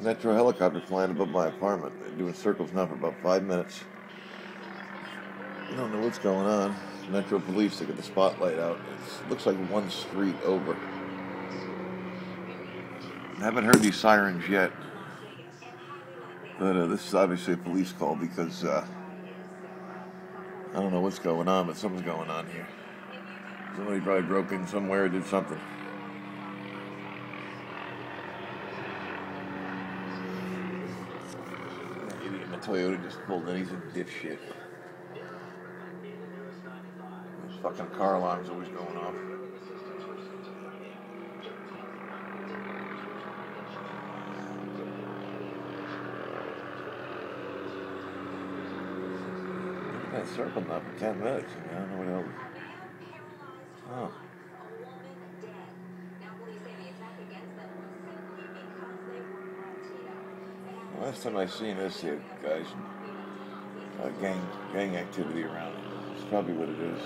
Metro helicopter flying above my apartment. Doing circles now for about five minutes. I don't know what's going on. Metro police, they got the spotlight out. It looks like one street over. I haven't heard these sirens yet. But uh, this is obviously a police call because uh, I don't know what's going on, but something's going on here. Somebody probably broke in somewhere or did something. Idiot in Toyota just pulled in. He's a dipshit. Those fucking car alarms always going off. That circle now for 10 minutes. I don't know what else. Oh. Last time I seen this here, guys, uh, gang gang activity around it. It's probably what it is.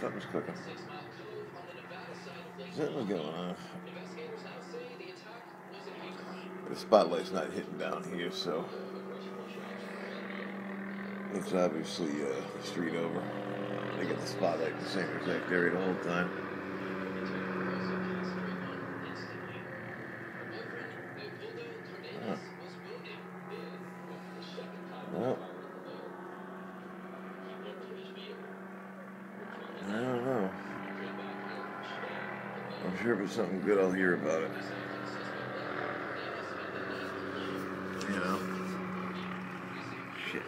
Something's cooking. Something's going on. The spotlight's not hitting down here, so it's obviously uh, the street over. They get the spotlight in the same exact area the whole time. I'm sure if it's something good, I'll hear about it. You know? Shit,